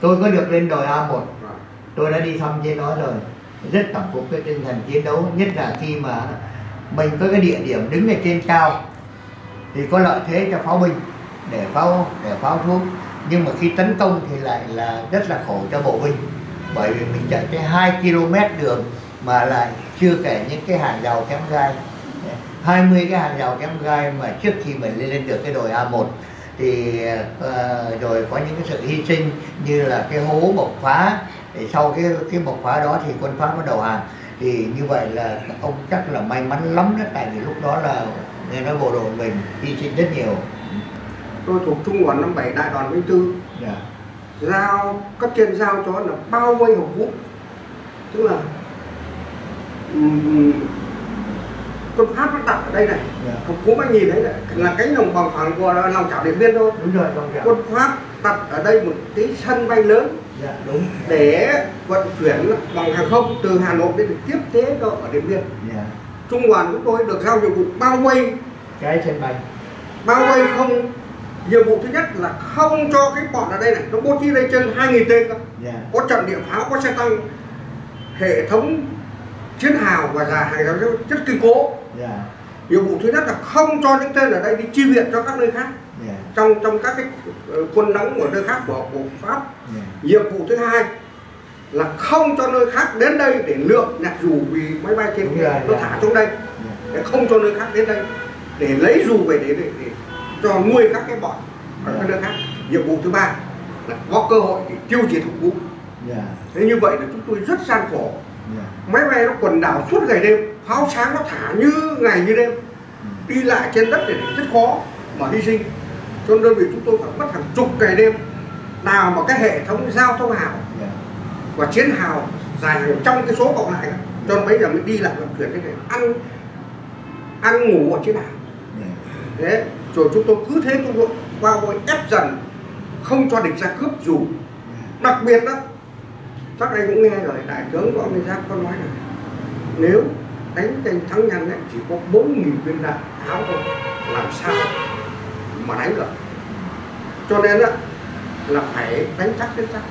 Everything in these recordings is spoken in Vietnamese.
tôi có được lên đồi A1 Vâng. tôi đã đi thăm trên đó rồi. Rất cảm phục cái tinh thần chiến đấu nhất là khi mà mình có cái địa điểm đứng ở trên cao. Thì có lợi thế cho pháo binh để pháo để pháo xuống nhưng mà khi tấn công thì lại là rất là khổ cho bộ binh. Bởi vì mình chạy tới 2 km đường mà lại chưa kể những cái hàng rào kém gai. 20 cái hàng rào kém gai mà trước khi mình lên lên được cái đồi A1 thì ờ, rồi có những cái sự hy sinh như là cái hố bộc phá. Thì sau cái cái bộc phá đó thì quân pháp nó đầu hàng. Thì như vậy là ông chắc là may mắn lắm đó tại vì lúc đó là nghe nói bộ đội mình hy sinh rất nhiều. Tôi thuộc trung đoàn năm bảy đại đoàn 24 dạ. Giao cấp trên giao cho là bao vây hộp vũ. Tức là quân pháp nó đặt ở đây này. Dạ. Hộp vũ anh nhìn thấy này, là cánh đồng bằng phẳng của lòng chảo điện biên thôi. Đúng rồi con dạ. Quân pháp đặt ở đây một cái sân bay lớn dạ đúng. để vận chuyển bằng hàng không từ Hà Nội đến tiếp tế cho ở Điện Biên. dạ. Trung đoàn chúng tôi được giao nhiệm vụ bao vây, cái sân bay. Bao vây không. Nhiệm vụ thứ nhất là không cho cái bọn ở đây này, nó bố trí đây trên 2.000 tên cơ. dạ. Có trận địa pháo, có xe tăng, hệ thống chiến hào và là hàng rào rất kiên cố. Dạ. Nhiệm vụ thứ nhất là không cho những tên ở đây đi chi viện cho các nơi khác. Dạ. Trong trong các cái ờ, quân đóng ở nơi khác của của Pháp. dạ. Nhiệm vụ thứ hai là không cho nơi khác đến đây để lượm nhặt dù vì máy bay trên kia nó dạ. thả xuống đây. Để không cho nơi khác đến đây. Để lấy dù về để, để, để cho nuôi các cái bọn ở các nơi khác. Nhiệm vụ thứ ba là có cơ hội để tiêu diệt hùng vũ dạ. Thế như vậy là chúng tôi rất gian khổ. Dạ. Máy bay nó quần đảo suốt ngày đêm pháo sáng nó thả như ngày như đêm, đi lại trên đất thì rất khó mà hy sinh. Cho nên đơn vị chúng tôi phải mất hàng chục ngày đêm, nào mà cái hệ thống giao thông hào và chiến hào dài hàng trăm cái số cộng lại, cho nên bây giờ mới đi lại vận chuyển cái này, ăn ăn ngủ ở trên hào. Đấy thế, rồi chúng tôi cứ thế chúng tôi qua vội ép dần, không cho địch ra cướp dù. Đặc biệt đó, chắc anh cũng nghe rồi, đại tướng võ nguyên giáp có nói là, nếu đánh tranh thắng nhanh ấy, chỉ có bốn nghìn viên đạn tháo thôi. Làm sao mà đánh được? Cho nên á là phải đánh chắc đến chắc.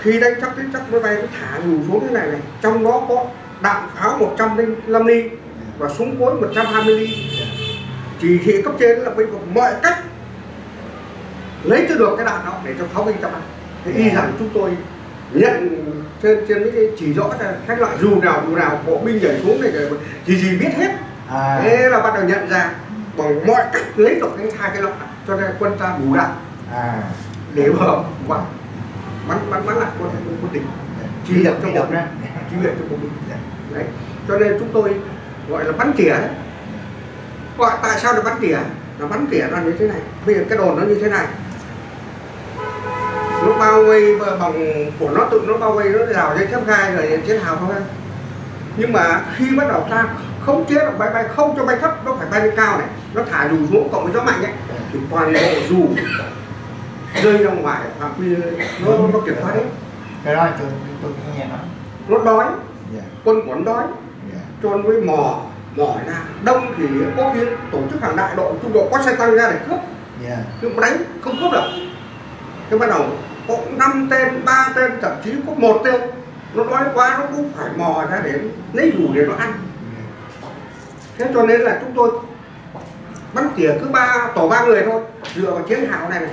Khi đánh chắc đến chắc máy bay nó thả dù xuống thế này này trong đó có đạn pháo 105 ly và súng cối 120 ly. Chỉ thị cấp trên là mình có mọi cách lấy cho được cái đạn đó để cho pháo binh ta bắn. Thì y rằng chúng tôi nhận trên trên cái chỉ rõ là các loại dù nào dù nào bộ binh nhảy xuống này rồi gì biết hết. À. Thế là bắt đầu nhận ra bằng mọi cách lấy được cái hai cái loại cho nên quân ta đủ đạn à. Để mà bắn bắn bắn bắn lại quân quân địch. Độc viện cho bộ ra. chi viện cho bộ binh. Đấy. Cho nên chúng tôi gọi là bắn tỉa đấy. Gọi tại sao là bắn tỉa? Là bắn tỉa là như thế này. Bây giờ cái đồn nó như thế này nó bao vây bằng của nó tự nó bao vây nó rào dây thép gai rồi chiến hào thôi nhưng mà khi bắt đầu ta không chế được bay bay không cho bay thấp nó phải bay lên cao này. Nó thả dù xuống cộng với gió mạnh ấy thì toàn bộ dù rơi ra ngoài phạm vi nó nó kiểm soát hết cái đó tôi tôi nghe nói. Nó đói. Dạ. Quân của nó đói. Dạ. Cho nó mới mò mò ra. Đông thì có khi tổ chức hàng đại đội trung đội có xe tăng ra để cướp. Dạ. Nhưng mà đánh không cướp được. Cái bắt đầu có năm tên, ba tên, thậm chí có một tên. Nó đói quá, nó cũng phải mò ra để lấy dù để nó ăn. Thế cho nên là chúng tôi bắn tỉa cứ ba, tổ ba người thôi, dựa vào chiến hào này. Này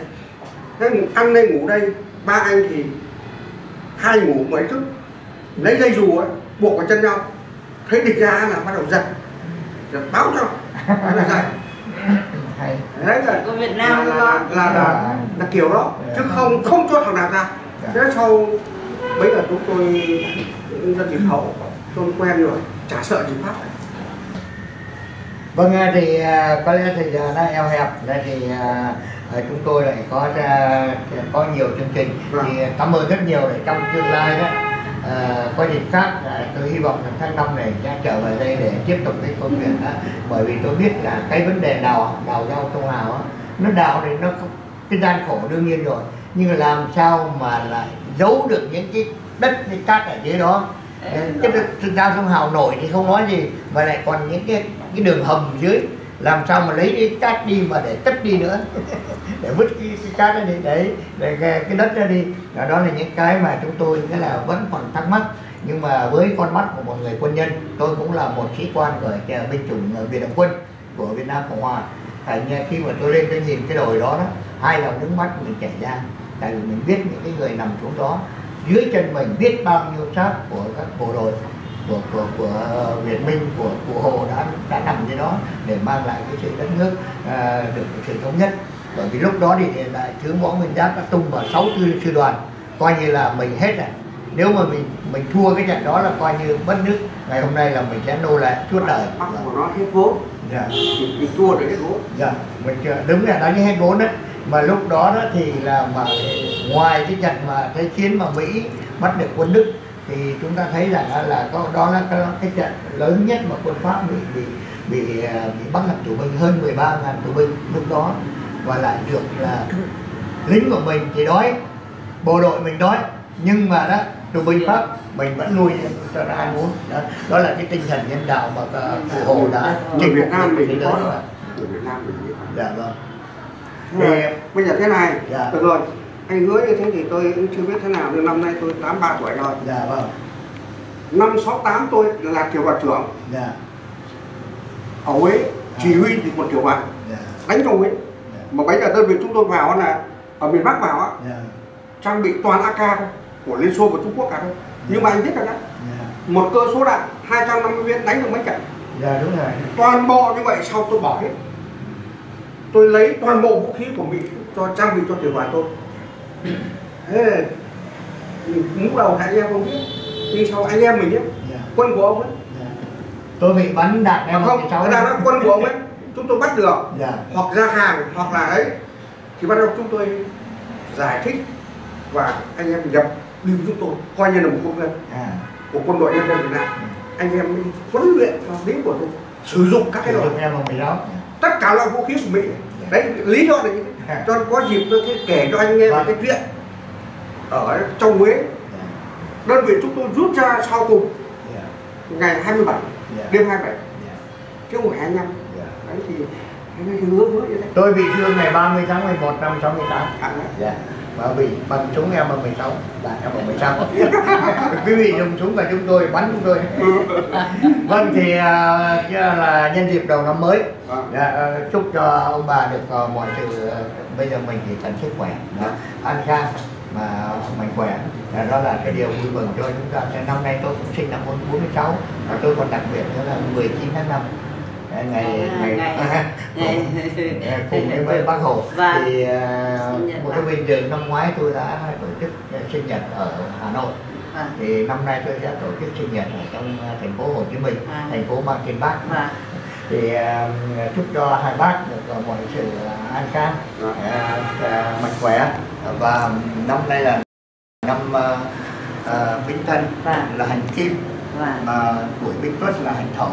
thế ăn đây, ngủ đây. Ba anh thì hai ngủ mấy thức, lấy dây dù ấy buộc vào chân nhau. Thấy địch ra là bắt đầu giật. Giật báo cho. Thế là giật hay. Đấy là Ở Việt là Nam là, là, là, là, là kiểu đó. Chứ không không cho thằng nào ra. Thế sau bây giờ chúng tôi dân dịch hậu tôi quen rồi chả sợ gì pháp Vâng à, thì à, có lẽ thời gian nó eo hẹp nên thì à, chúng tôi lại có có nhiều chương trình. Vâng. thì cảm ơn rất nhiều để trong tương lai đó à, có dịp khác à, tôi hy vọng rằng tháng năm này sẽ trở về đây để tiếp tục cái công việc đó. Bởi vì tôi biết là cái vấn đề đào đào rau sông Hào á nó đào thì nó không cái gian khổ đương nhiên rồi. Nhưng mà làm sao mà lại giấu được những cái đất cái cát ở dưới đó? Cái thực ra sông Hào nổi thì không nói gì mà lại còn những cái cái đường hầm dưới làm sao mà lấy cái cát đi mà để tất đi nữa? Để vứt cái, cái cát đó đi đấy để cái, cái đất ra đi. Đó, đó là những cái mà chúng tôi nghĩa là vẫn còn thắc mắc. Nhưng mà với con mắt của một người quân nhân tôi cũng là một sĩ quan của binh chủng ờ, Việt Nam quân của Việt Nam Cộng Hòa. Thành khi mà tôi lên tôi nhìn cái đồi đó đó hai dòng nước mắt mình chảy ra. Tại vì mình biết những cái người nằm xuống đó dưới chân mình biết bao nhiêu xác của các bộ đội của của của Việt Minh của của Hồ đã đã nằm dưới đó để mang lại cái sự đất nước à, được sự thống nhất. Bởi vì lúc đó thì đại tướng võ nguyên giáp đã tung vào sáu sư, sư đoàn coi như là mình hết rồi. Nếu mà mình mình thua cái trận đó là coi như mất nước. Ngày hôm nay là mình sẽ nô lệ suốt đời. Bắc của nó hết vốn. Dạ. mình, mình thua được hết vốn. Dạ mình đúng là đánh hết vốn đấy. Mà lúc đó đó thì là mà ngoài cái trận mà thế chiến mà Mỹ bắt được quân Đức thì chúng ta thấy rằng là, là có đó là cái, trận lớn nhất mà quân Pháp bị bị bị à, bị bắt làm tù binh hơn 13 ngàn tù binh lúc đó. Và lại được là lính của mình thì đói bộ đội mình đói nhưng mà đó tù binh Pháp mình vẫn nuôi cho nó ăn uống. Đó, đó là cái tinh thần nhân đạo mà cả cụ Hồ đã người Việt Nam mình có rồi. Việt Nam mình dạ vâng. Mà bây giờ thế này. Dạ. được rồi anh hứa như thế thì tôi cũng chưa biết thế nào nhưng năm nay tôi 83 tuổi rồi. Dạ vâng. Năm 68 tôi là tiểu đoàn trưởng. Dạ. Ở Huế chỉ huy thì một tiểu đoàn dạ. Đánh trong Huế dạ. Mà bây giờ đơn vị chúng tôi vào là ở miền Bắc vào á dạ. trang bị toàn AK của Liên Xô và Trung Quốc cả thôi. Nhưng mà anh biết rồi đó. Dạ. Một cơ số đạn 250 viên đánh được mấy trận? Dạ đúng rồi. Toàn bộ như vậy sau tôi bỏ hết? Tôi lấy toàn bộ vũ khí của Mỹ cho trang bị cho tiểu đoàn tôi mũ đầu anh em không biết nhưng sau anh em mình biết dạ. Quân của ông ấy. Dạ. Tôi bị bắn đạn em không cháu ta nói quân của ông ấy chúng tôi bắt được. Dạ. Hoặc ra hàng hoặc là ấy. Thì bắt đầu chúng tôi giải thích và anh em nhập đi với chúng tôi coi như là một công dân à của quân đội nhân dân Việt Nam. Anh em huấn luyện cho lính của tôi sử dụng các cái loại em đó. tất cả loại vũ khí của Mỹ. Đấy lý do là như thế. Cho có dịp tôi kể cho anh nghe về cái chuyện ở trong Huế. Đơn vị chúng tôi rút ra sau cùng. Dạ. Ngày 27 dạ. đêm 27 dạ. Chứ không phải 25 dạ. Đấy thì anh ấy hứa hứa như thế tôi bị thương ngày 30 tháng 11 năm 68 à, đấy. Dạ và bị bằng súng em 16 đạn em 16 quý vị dùng súng và chúng tôi bắn chúng tôi. Vâng thì à, là nhân dịp đầu năm mới Vâng. dạ, à, chúc cho ông bà được à, mọi sự à, bây giờ mình chỉ cần sức khỏe đó, an khang mà mạnh khỏe. Dạ, đó là cái điều vui mừng cho chúng ta. Thì năm nay tôi cũng sinh năm 46 và tôi còn đặc biệt nữa là 19 tháng 5 Dạ, ngày À, ngày ngày- ngày- Dạ, cùng với bác hồ Vâng. thì à, một cái vinh dự năm ngoái tôi đã tổ chức à, sinh nhật ở Hà Nội Vâng. thì năm nay tôi sẽ tổ chức sinh nhật ở trong à, thành phố Hồ Chí Minh À. thành phố mang tên Bác Vâng. thì à, chúc cho hai bác được à, mọi sự à, an khang Vâng. à, à, mạnh khỏe và năm nay là năm à, à, Bính Thân Vâng. là hành kim Vâng. mà tuổi Bính Tuất là hành thổ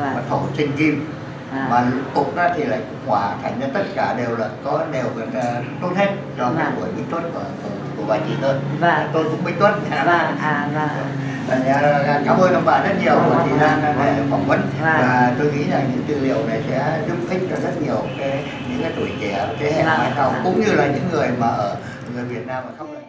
Mà thổ sinh kim À. mà cục ra thì lại hỏa thành ra tất cả đều là có đều là tốt hết cho cái Vâng. buổi Bính Tuất của, của, của bà chị tôi Vâng. tôi cũng Bính Tuất Vâng. À, vâng. Thành ra cảm ơn ông bà rất nhiều và thời gian vâng, để phỏng vấn và tôi nghĩ là những tư liệu này sẽ giúp ích cho rất nhiều cái những cái tuổi trẻ thế hệ mai sau cũng như là những người mà ở người Việt Nam ở khắp nơi